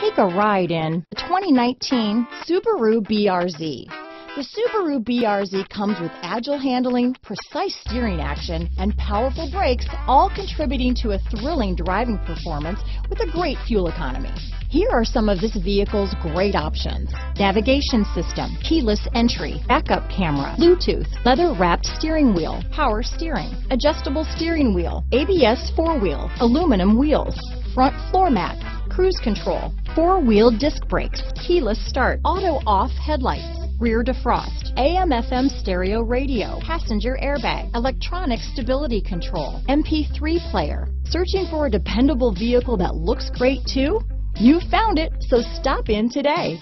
Take a ride in the 2019 Subaru BRZ. The Subaru BRZ comes with agile handling, precise steering action, and powerful brakes, all contributing to a thrilling driving performance with a great fuel economy. Here are some of this vehicle's great options. Navigation system, keyless entry, backup camera, Bluetooth, leather wrapped steering wheel, power steering, adjustable steering wheel, ABS four wheel, aluminum wheels, front floor mat, cruise control, four wheel disc brakes, keyless start, auto off headlights, rear defrost, AM FM stereo radio, passenger airbag, electronic stability control, MP3 player. Searching for a dependable vehicle that looks great too? You found it, so stop in today.